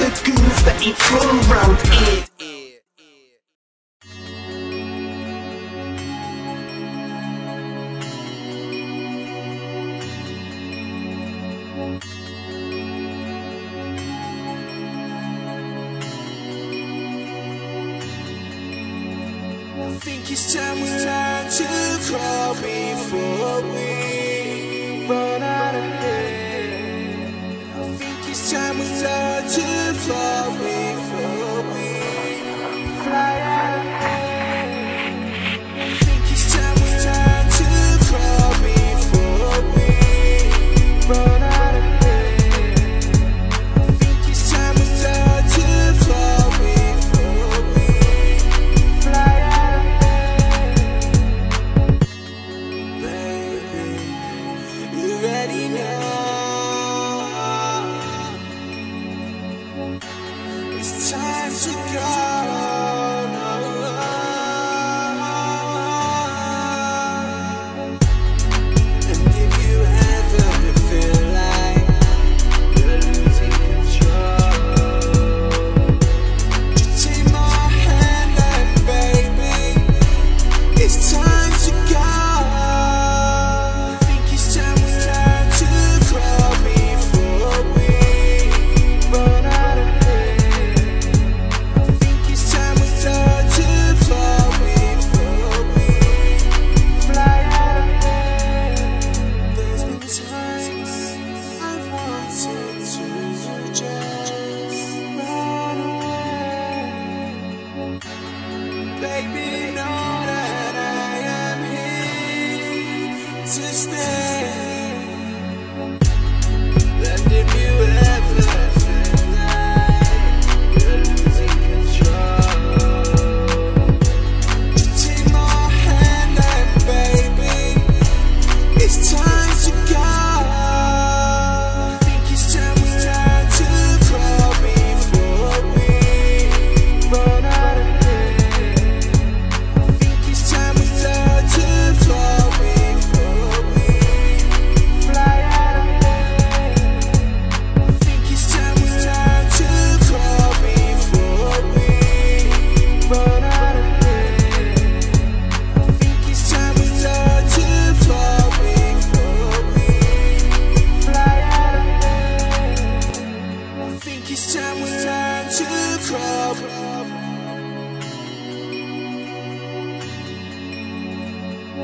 the goons that ain't from around here. I think it's time we learn to crawl before too far música. to stay. And if think it's time we learn to crawl.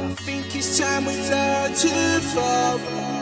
I think it's time we learn to fall.